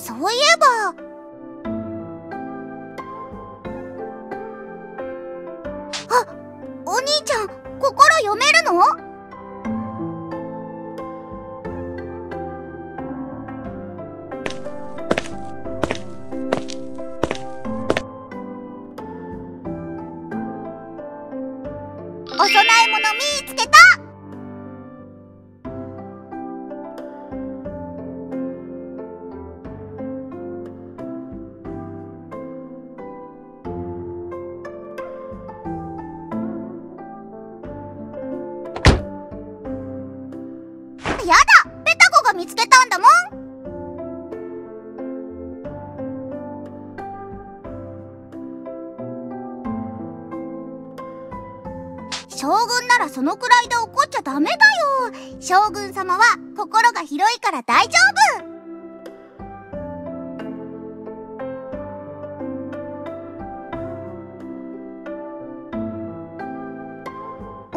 そういえば。が広いから大丈夫。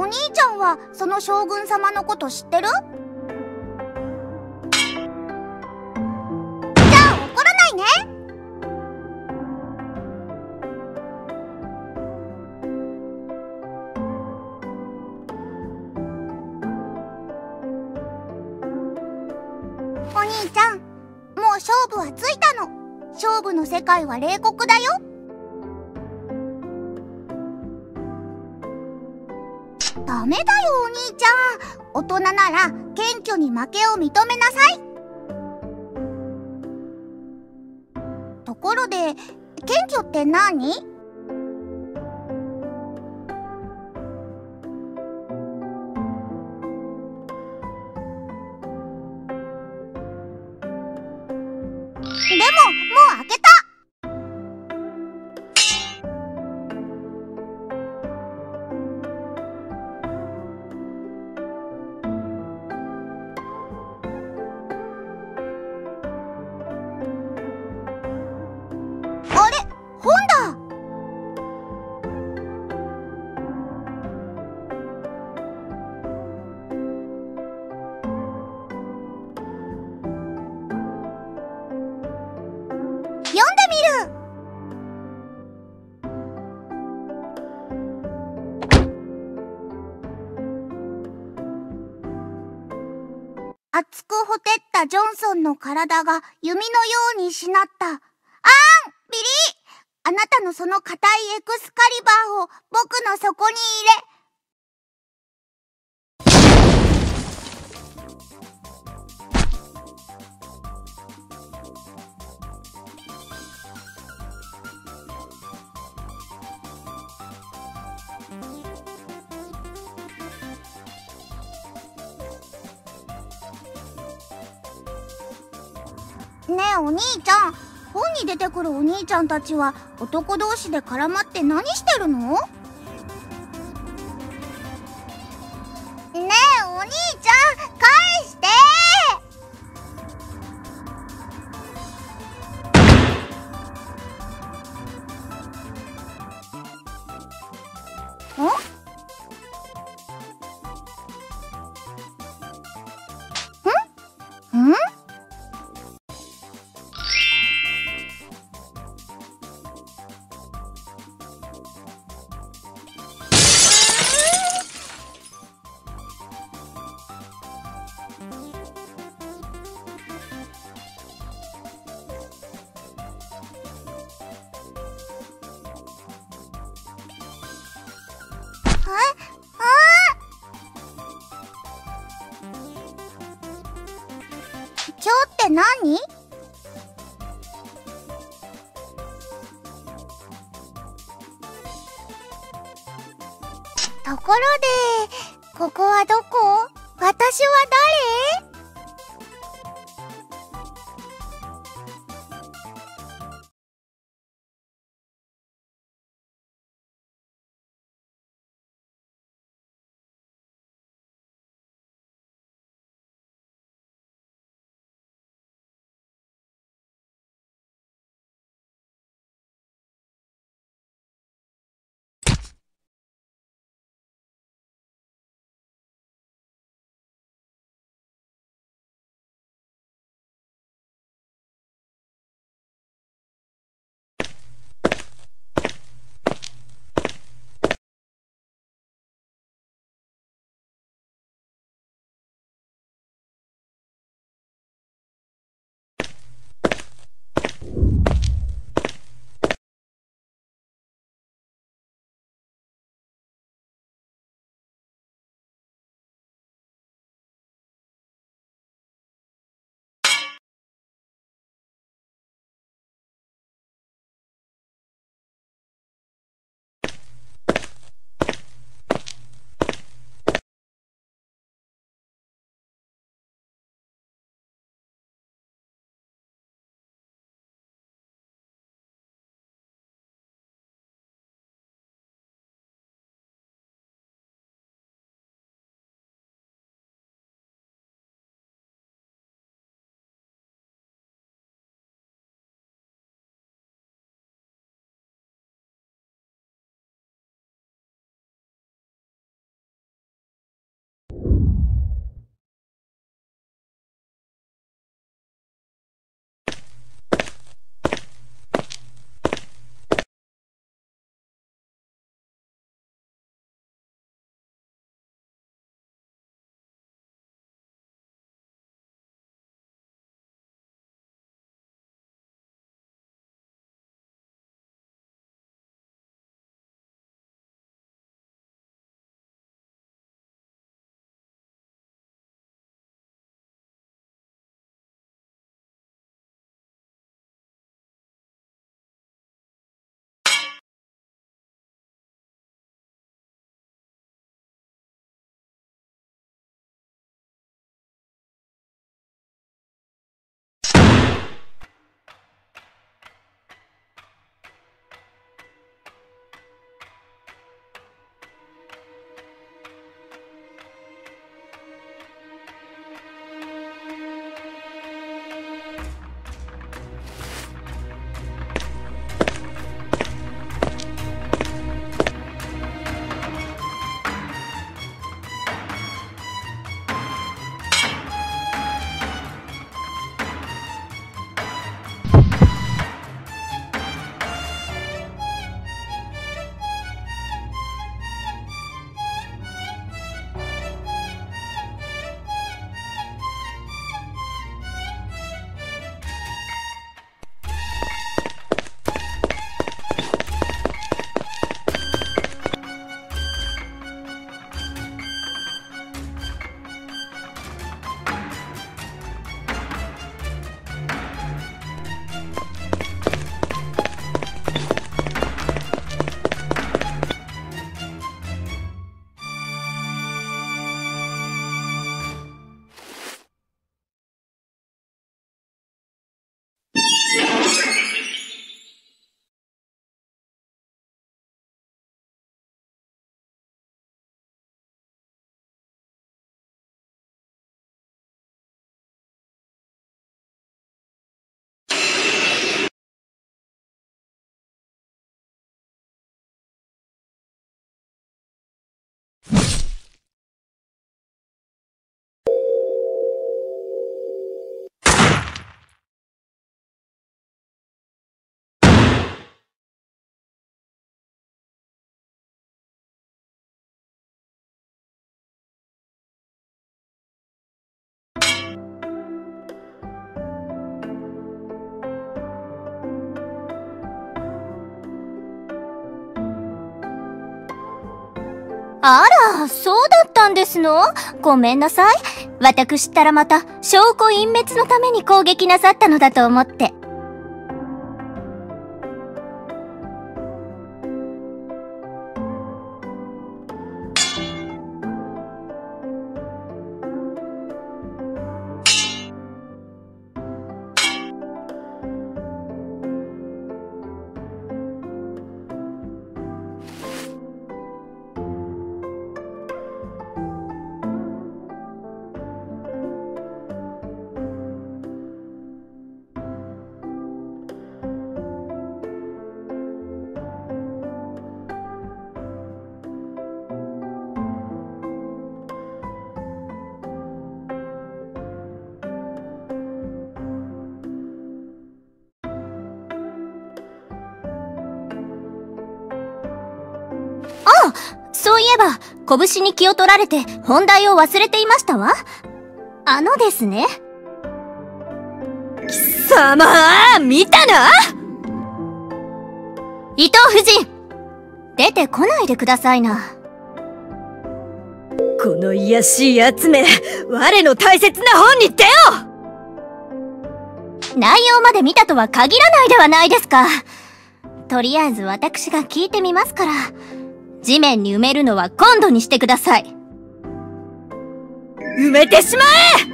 お兄ちゃんはその将軍様のこと知ってる？の世界は冷酷だよ。ダメだよお兄ちゃん。大人なら謙虚に負けを認めなさい。ところで謙虚って何？ジョンソンの体が弓のようにしなった。あんビリーあなたのその硬いエクスカリバーを僕の底に入れ。ねえお兄ちゃん。本に出てくるお兄ちゃんたちは男同士で絡まって何してるの？今日って何？ところで、ここはどこ？私は誰？あら、そうだったんですの？ごめんなさい。私ったらまた証拠隠滅のために攻撃なさったのだと思って。えば、拳に気を取られて本題を忘れていましたわ。あのですね。貴様見たな伊藤夫人出てこないでくださいな。この卑しい奴め、我の大切な本に出よ内容まで見たとは限らないではないですか。とりあえず私が聞いてみますから。地面に埋めるのは今度にしてください。埋めてしまえ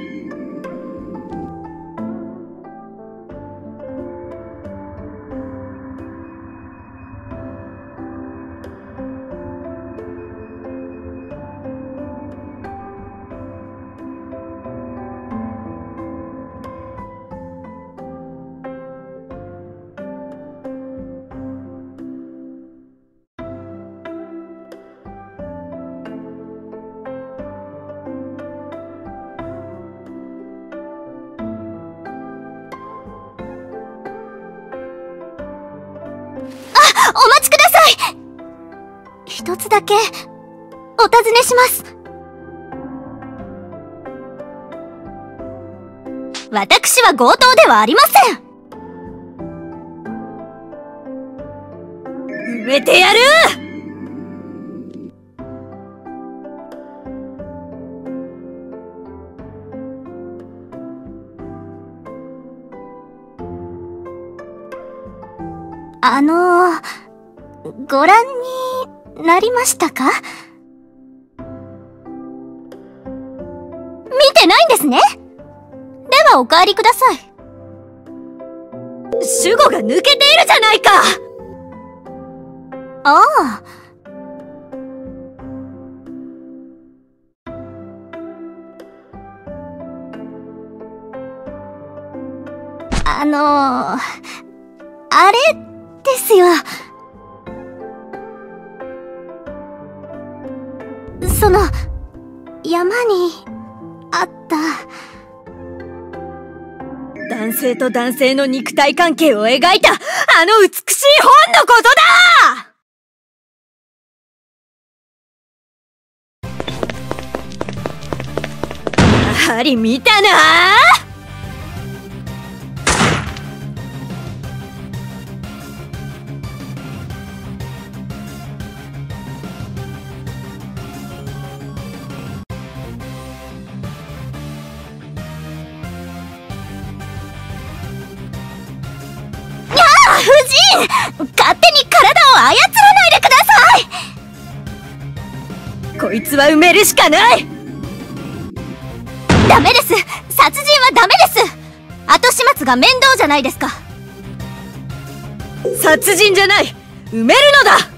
け、お尋ねします。私は強盗ではありません埋めてやるあのー、ご覧になりましたか？見てないんですね？ではお帰りください。守護が抜けているじゃないかああ。あのー、あれですよ。その、山に、あった。男性と男性の肉体関係を描いた、あの美しい本のことだやはり見たな勝手に体を操らないでください。こいつは埋めるしかない。ダメです。殺人はダメです。後始末が面倒じゃないですか。殺人じゃない。埋めるのだ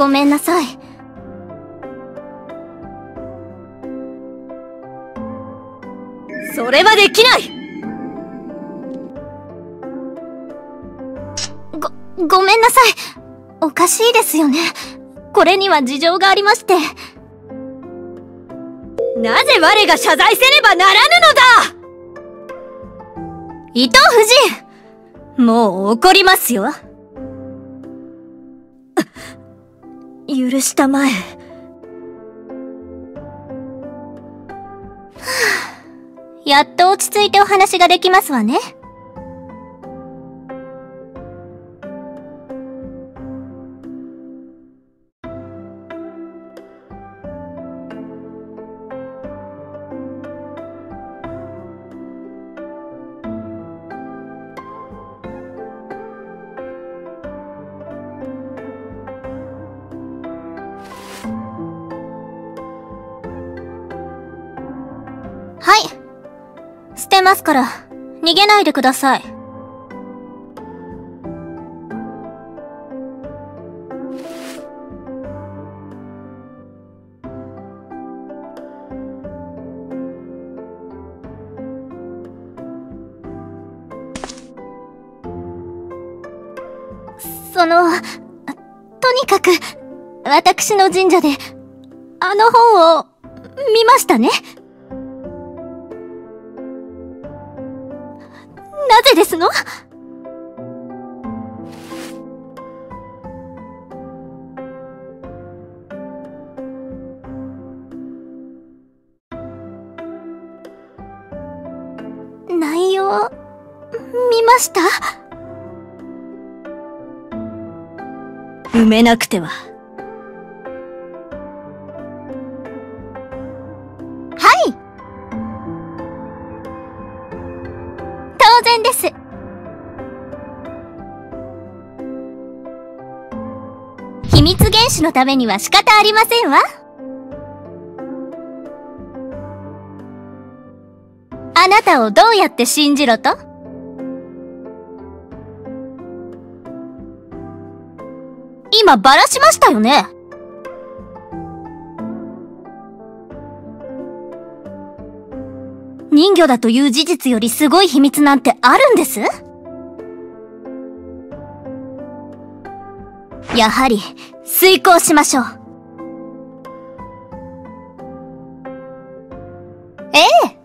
ごめんなさい。それはできないご、ごめんなさい。おかしいですよね。これには事情がありまして。なぜ我が謝罪せねばならぬのだ伊藤夫人もう怒りますよ。許したまえ。やっと落ち着いてお話ができますわね。ますから、逃げないでください。その、とにかく、私の神社で、あの本を、見ましたね。ですの？内容、見ました？埋めなくては。密原子のためには仕方ありませんわ。あなたをどうやって信じろと？今ばらしましたよね。人魚だという事実よりすごい秘密なんてあるんです？やはり、遂行しましょう。ええ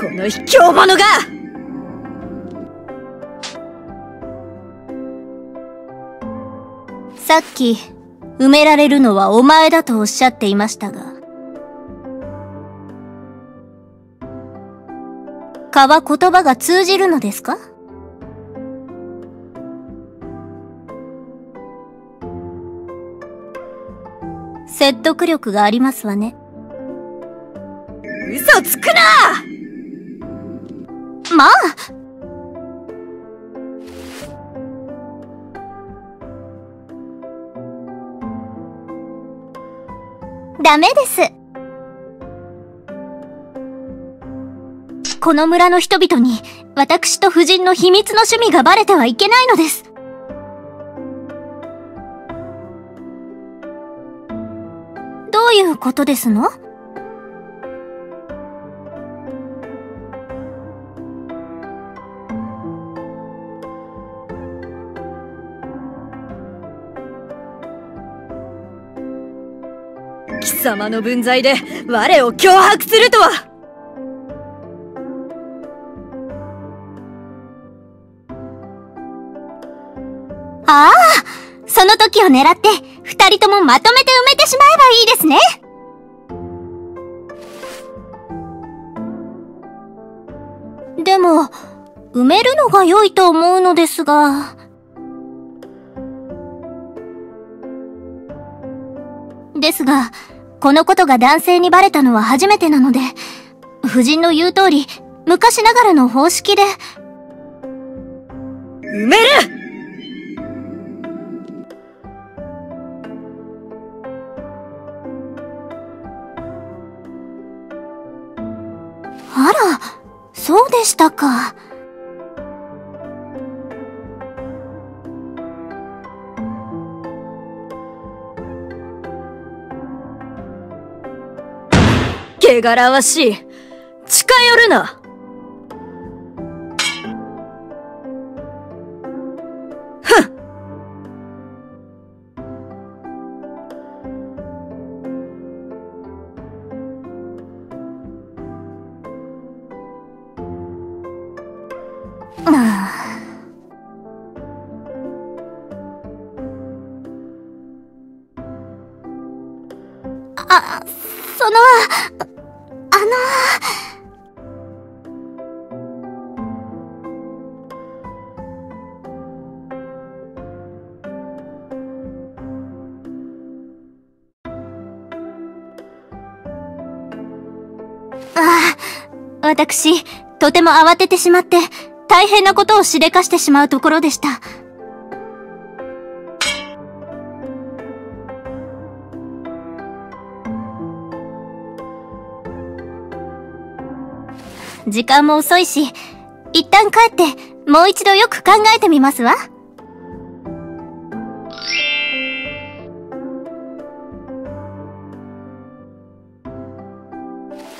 この卑怯者がさっき、埋められるのはお前だとおっしゃっていましたが。蚊は言葉が通じるのですか？説得力がありますわね。嘘つくなまあダメです。この村の人々に私と夫人の秘密の趣味がバレてはいけないのです。どういうことですの？様の分際で我を脅迫するとはああその時を狙って二人ともまとめて埋めてしまえばいいですねでも、埋めるのが良いと思うのですが。ですが、このことが男性にバレたのは初めてなので、夫人の言う通り、昔ながらの方式で。埋めるあら、そうでしたか。手柄わしい。近寄るな。私、とても慌ててしまって、大変なことをしでかしてしまうところでした。時間も遅いし、一旦帰って、もう一度よく考えてみますわ。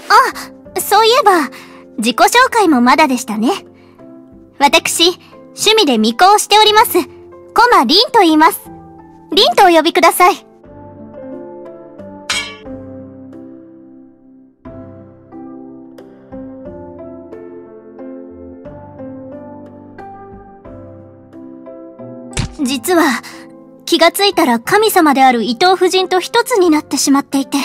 あ、そういえば、自己紹介もまだでしたね。私、趣味で未行をしております。コマリンと言います。リンとお呼びください。実は、気がついたら神様である伊藤夫人と一つになってしまっていて。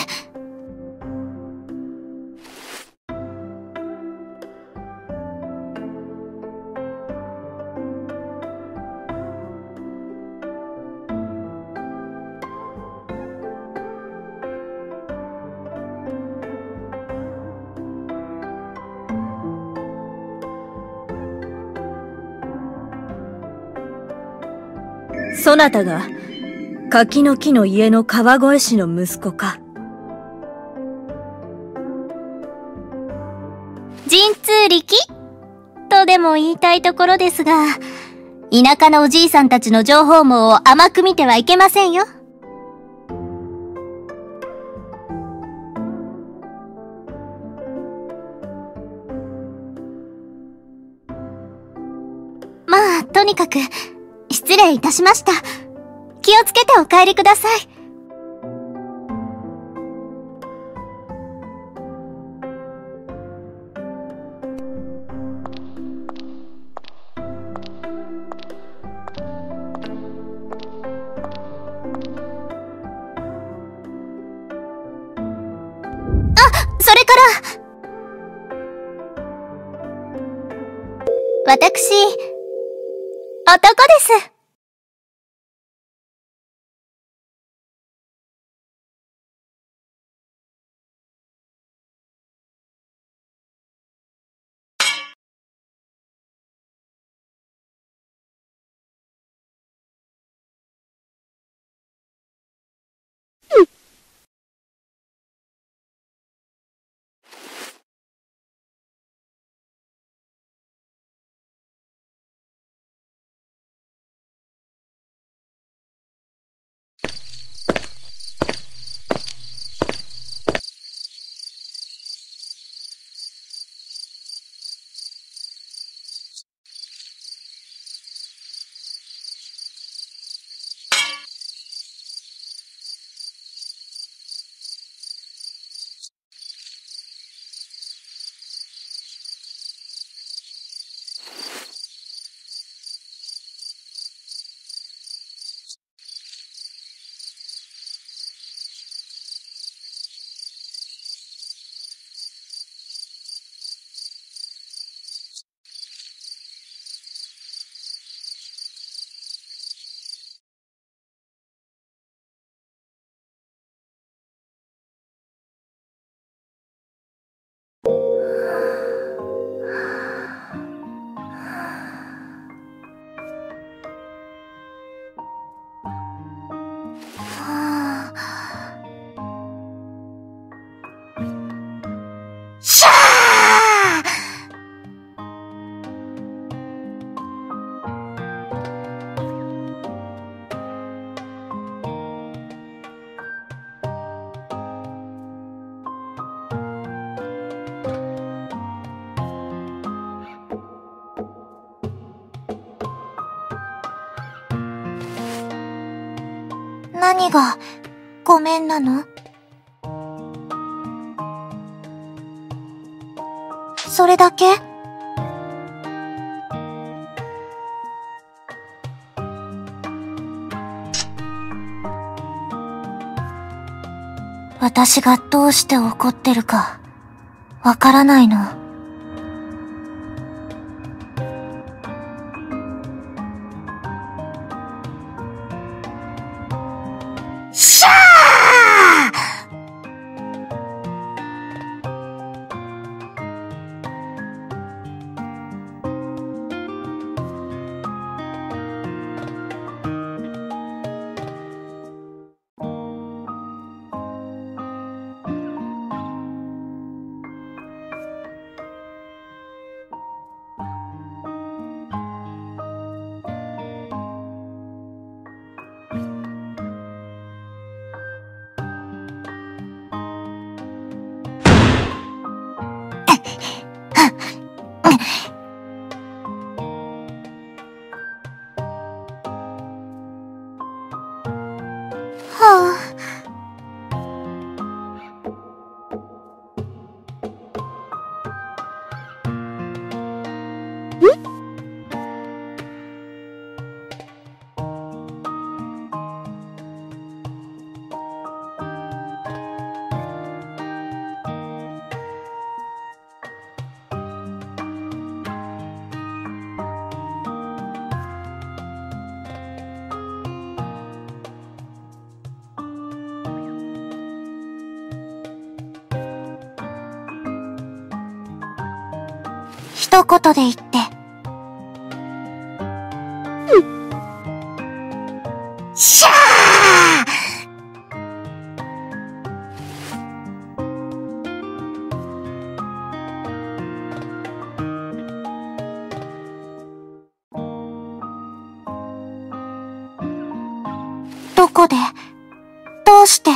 そなたが、柿の木の家の川越氏の息子か。神通力？とでも言いたいところですが、田舎のおじいさんたちの情報網を甘く見てはいけませんよ。まあ、とにかく、失礼いたしました。気をつけてお帰りください。あ、それから、私、男です。何が、ごめんなの？それだけ？私がどうして怒ってるか、わからないの。一言で言って。しゃーどこでどうして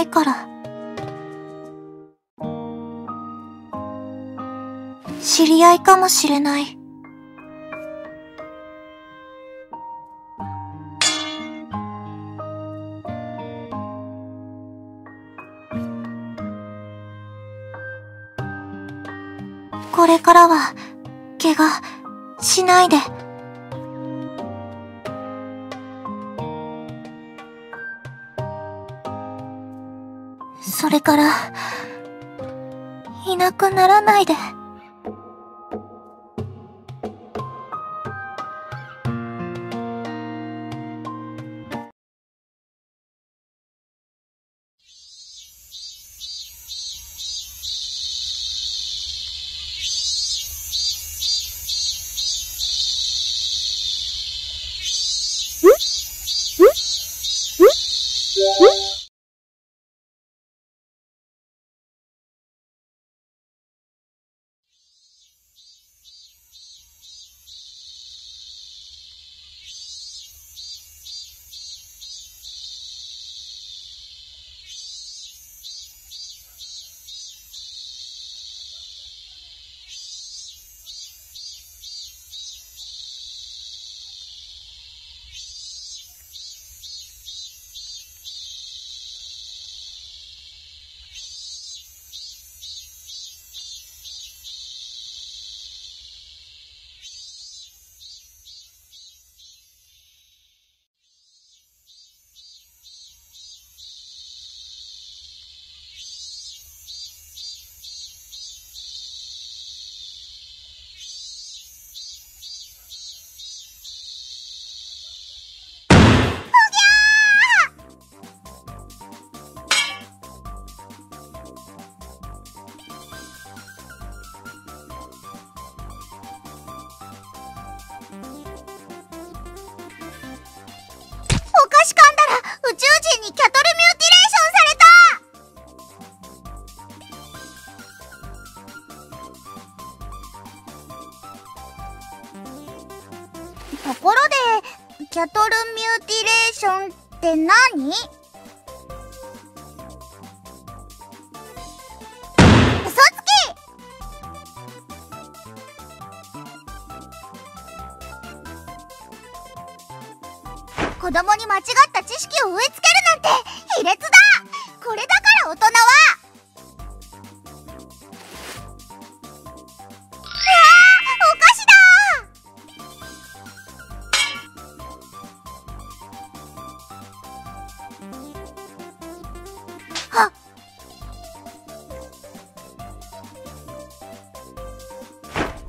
ないから。知り合いかもしれない。これからは、怪我、しないで。から、いなくならないで。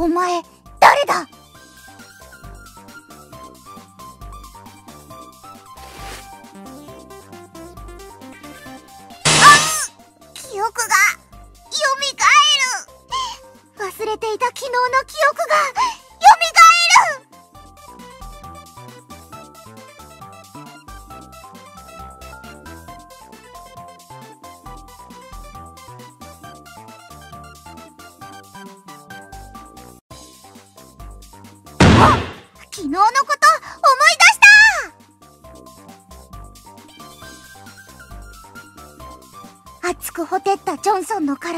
お前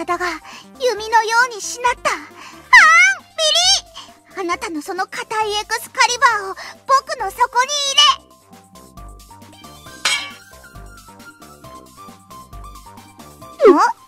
が弓のようにしなった。あんビリー。あなたのその硬いエクスカリバーを僕の底に入れ。ん